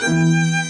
Música